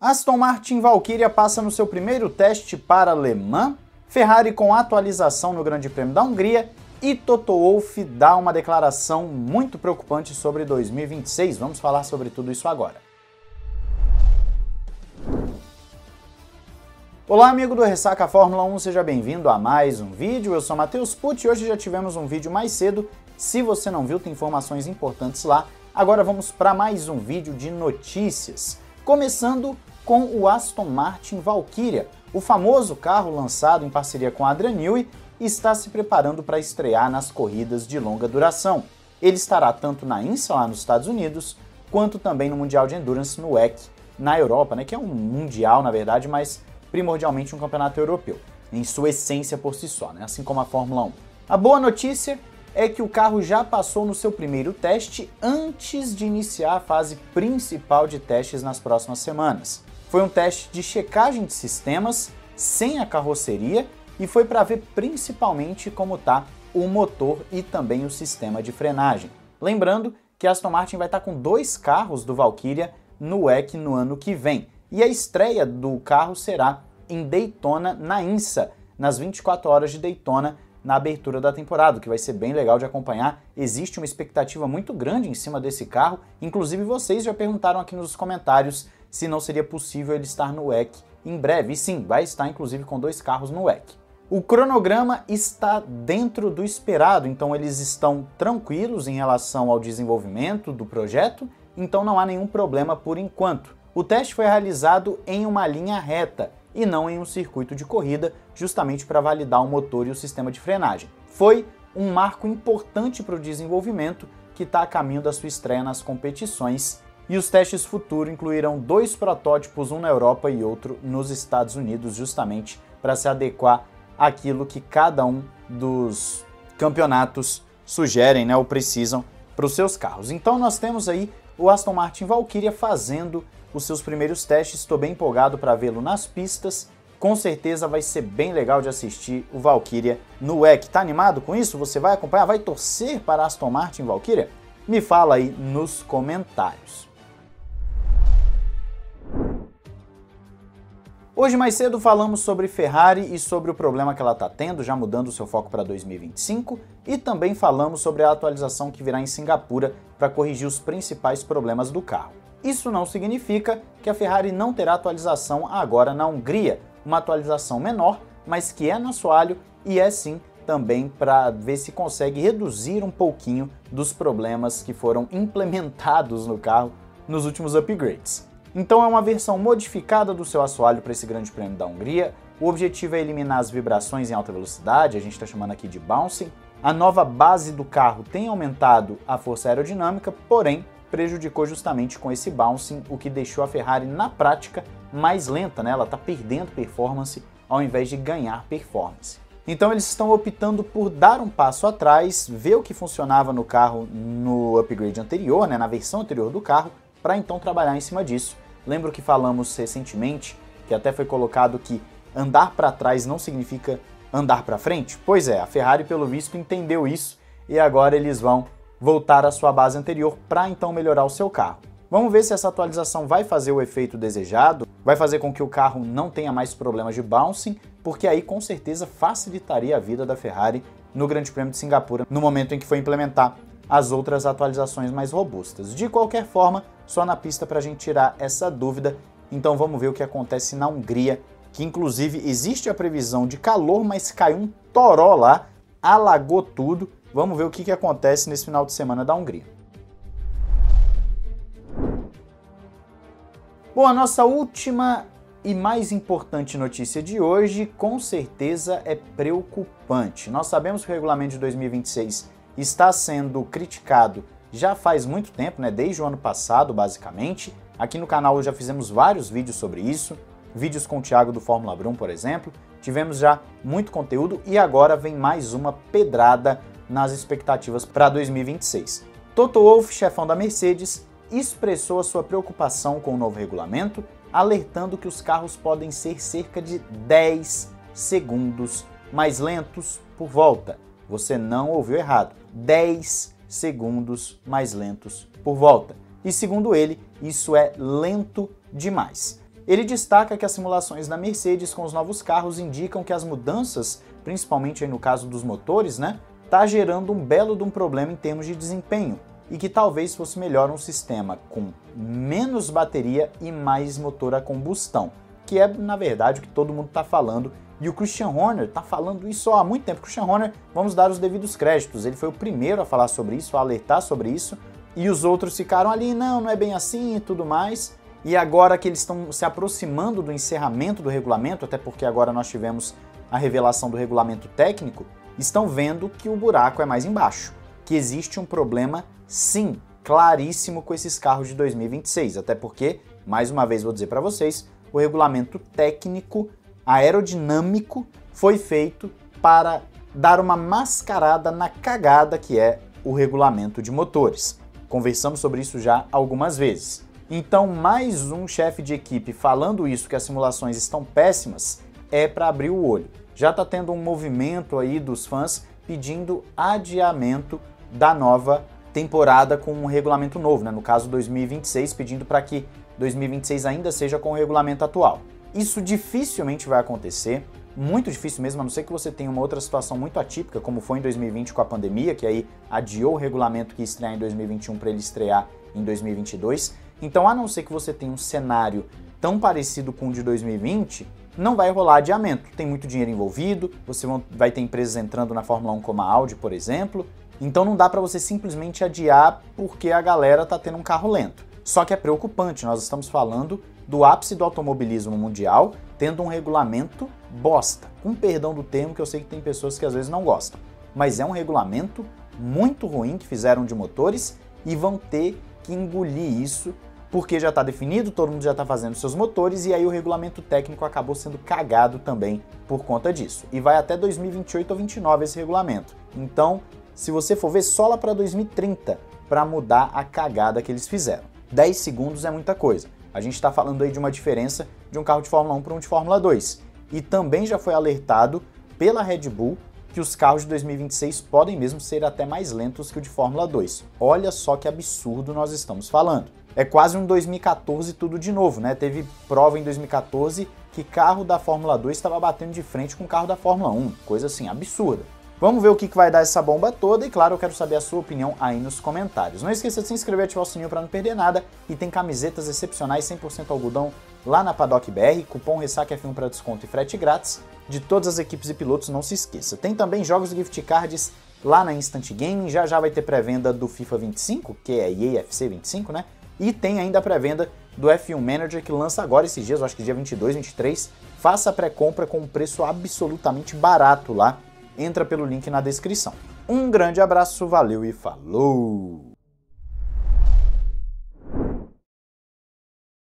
Aston Martin Valkyria passa no seu primeiro teste para Le Mans, Ferrari com atualização no Grande Prêmio da Hungria e Toto Wolff dá uma declaração muito preocupante sobre 2026. Vamos falar sobre tudo isso agora. Olá, amigo do Ressaca Fórmula 1, seja bem-vindo a mais um vídeo. Eu sou Matheus Pucci e hoje já tivemos um vídeo mais cedo. Se você não viu, tem informações importantes lá. Agora vamos para mais um vídeo de notícias. Começando com o Aston Martin Valkyria. O famoso carro lançado em parceria com a Adrian Newey está se preparando para estrear nas corridas de longa duração. Ele estará tanto na INSA lá nos Estados Unidos, quanto também no Mundial de Endurance no WEC na Europa, né, que é um mundial na verdade, mas primordialmente um campeonato europeu, em sua essência por si só, né, assim como a Fórmula 1. A boa notícia é que o carro já passou no seu primeiro teste antes de iniciar a fase principal de testes nas próximas semanas. Foi um teste de checagem de sistemas sem a carroceria e foi para ver principalmente como está o motor e também o sistema de frenagem. Lembrando que a Aston Martin vai estar tá com dois carros do Valkyria no WEC no ano que vem. E a estreia do carro será em Daytona, na INSA, nas 24 horas de Daytona, na abertura da temporada, que vai ser bem legal de acompanhar. Existe uma expectativa muito grande em cima desse carro, inclusive vocês já perguntaram aqui nos comentários se não seria possível ele estar no WEC em breve. E sim, vai estar inclusive com dois carros no WEC. O cronograma está dentro do esperado, então eles estão tranquilos em relação ao desenvolvimento do projeto, então não há nenhum problema por enquanto. O teste foi realizado em uma linha reta e não em um circuito de corrida, justamente para validar o motor e o sistema de frenagem. Foi um marco importante para o desenvolvimento que está a caminho da sua estreia nas competições e os testes futuros incluirão dois protótipos, um na Europa e outro nos Estados Unidos, justamente para se adequar àquilo que cada um dos campeonatos sugerem né, ou precisam para os seus carros. Então nós temos aí o Aston Martin Valkyria fazendo os seus primeiros testes, estou bem empolgado para vê-lo nas pistas. Com certeza vai ser bem legal de assistir o Valkyria no WEC. Tá animado com isso? Você vai acompanhar? Vai torcer para Aston Martin Valkyria? Me fala aí nos comentários. Hoje mais cedo falamos sobre Ferrari e sobre o problema que ela está tendo, já mudando seu foco para 2025, e também falamos sobre a atualização que virá em Singapura para corrigir os principais problemas do carro. Isso não significa que a Ferrari não terá atualização agora na Hungria, uma atualização menor, mas que é no assoalho e é sim também para ver se consegue reduzir um pouquinho dos problemas que foram implementados no carro nos últimos upgrades. Então é uma versão modificada do seu assoalho para esse Grande Prêmio da Hungria. O objetivo é eliminar as vibrações em alta velocidade, a gente está chamando aqui de bouncing. A nova base do carro tem aumentado a força aerodinâmica, porém prejudicou justamente com esse bouncing, o que deixou a Ferrari na prática mais lenta, né? Ela está perdendo performance ao invés de ganhar performance. Então eles estão optando por dar um passo atrás, ver o que funcionava no carro no upgrade anterior, né, na versão anterior do carro, para então trabalhar em cima disso Lembro que falamos recentemente, que até foi colocado que andar para trás não significa andar para frente? Pois é, a Ferrari, pelo visto, entendeu isso e agora eles vão voltar à sua base anterior para então melhorar o seu carro. Vamos ver se essa atualização vai fazer o efeito desejado, vai fazer com que o carro não tenha mais problemas de bouncing, porque aí com certeza facilitaria a vida da Ferrari no Grande Prêmio de Singapura no momento em que for implementar as outras atualizações mais robustas. De qualquer forma, só na pista para a gente tirar essa dúvida. Então vamos ver o que acontece na Hungria, que inclusive existe a previsão de calor, mas caiu um toró lá, alagou tudo. Vamos ver o que, que acontece nesse final de semana da Hungria. Bom, a nossa última e mais importante notícia de hoje, com certeza, é preocupante. Nós sabemos que o regulamento de 2026 está sendo criticado já faz muito tempo, né? Desde o ano passado, basicamente. Aqui no canal já fizemos vários vídeos sobre isso, vídeos com o Thiago do Fórmula Brum, por exemplo. Tivemos já muito conteúdo e agora vem mais uma pedrada nas expectativas para 2026. Toto Wolff, chefão da Mercedes, expressou a sua preocupação com o novo regulamento, alertando que os carros podem ser cerca de 10 segundos mais lentos por volta. Você não ouviu errado. 10 segundos mais lentos por volta. E segundo ele, isso é lento demais. Ele destaca que as simulações da Mercedes com os novos carros indicam que as mudanças, principalmente no caso dos motores, né, tá gerando um belo de um problema em termos de desempenho e que talvez fosse melhor um sistema com menos bateria e mais motor a combustão, que é na verdade o que todo mundo está falando. E o Christian Horner está falando isso há muito tempo. Christian Horner, vamos dar os devidos créditos, ele foi o primeiro a falar sobre isso, a alertar sobre isso, e os outros ficaram ali, não, não é bem assim e tudo mais. E agora que eles estão se aproximando do encerramento do regulamento, até porque agora nós tivemos a revelação do regulamento técnico, estão vendo que o buraco é mais embaixo, que existe um problema, sim, claríssimo com esses carros de 2026, até porque, mais uma vez vou dizer para vocês, o regulamento técnico aerodinâmico foi feito para dar uma mascarada na cagada que é o regulamento de motores. Conversamos sobre isso já algumas vezes. Então, mais um chefe de equipe falando isso que as simulações estão péssimas é para abrir o olho. Já está tendo um movimento aí dos fãs pedindo adiamento da nova temporada com um regulamento novo, né? no caso 2026, pedindo para que 2026 ainda seja com o regulamento atual. Isso dificilmente vai acontecer, muito difícil mesmo, a não ser que você tenha uma outra situação muito atípica, como foi em 2020 com a pandemia, que aí adiou o regulamento que ia estrear em 2021 para ele estrear em 2022. Então, a não ser que você tenha um cenário tão parecido com o de 2020, não vai rolar adiamento. Tem muito dinheiro envolvido, você vai ter empresas entrando na Fórmula 1 como a Audi, por exemplo. Então não dá para você simplesmente adiar porque a galera tá tendo um carro lento. Só que é preocupante, nós estamos falando do ápice do automobilismo mundial tendo um regulamento bosta. Com perdão do termo, que eu sei que tem pessoas que às vezes não gostam. Mas é um regulamento muito ruim que fizeram de motores e vão ter que engolir isso porque já está definido, todo mundo já está fazendo seus motores e aí o regulamento técnico acabou sendo cagado também por conta disso. E vai até 2028 ou 29 esse regulamento. Então, se você for ver só lá para 2030 para mudar a cagada que eles fizeram. 10 segundos é muita coisa. A gente está falando aí de uma diferença de um carro de Fórmula 1 para um de Fórmula 2. E também já foi alertado pela Red Bull que os carros de 2026 podem mesmo ser até mais lentos que o de Fórmula 2. Olha só que absurdo nós estamos falando. É quase um 2014 tudo de novo, né? Teve prova em 2014 que carro da Fórmula 2 estava batendo de frente com o carro da Fórmula 1, coisa assim absurda. Vamos ver o que vai dar essa bomba toda e, claro, eu quero saber a sua opinião aí nos comentários. Não esqueça de se inscrever e ativar o sininho para não perder nada. E tem camisetas excepcionais 100% algodão lá na Paddock BR, cupom RESAC1 para desconto e frete grátis de todas as equipes e pilotos, não se esqueça. Tem também jogos de gift cards lá na Instant Gaming, já já vai ter pré-venda do FIFA 25, que é EAFC 25, né? E tem ainda a pré-venda do F1 Manager que lança agora esses dias, acho que dia 22, 23. Faça a pré-compra com um preço absolutamente barato lá entra pelo link na descrição. Um grande abraço, valeu e falou!